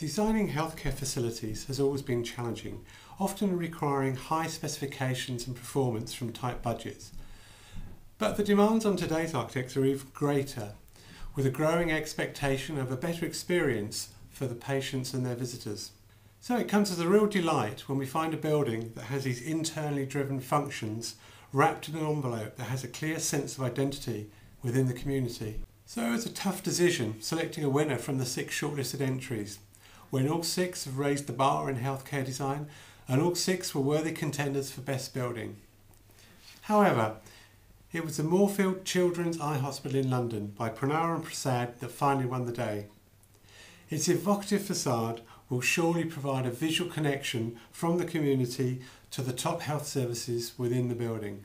Designing healthcare facilities has always been challenging, often requiring high specifications and performance from tight budgets. But the demands on today's architects are even greater, with a growing expectation of a better experience for the patients and their visitors. So it comes as a real delight when we find a building that has these internally driven functions wrapped in an envelope that has a clear sense of identity within the community. So it was a tough decision selecting a winner from the six shortlisted entries when all six have raised the bar in healthcare design and all six were worthy contenders for Best Building. However, it was the Moorfield Children's Eye Hospital in London by Penoyre and Prasad that finally won the day. Its evocative facade will surely provide a visual connection from the community to the top health services within the building.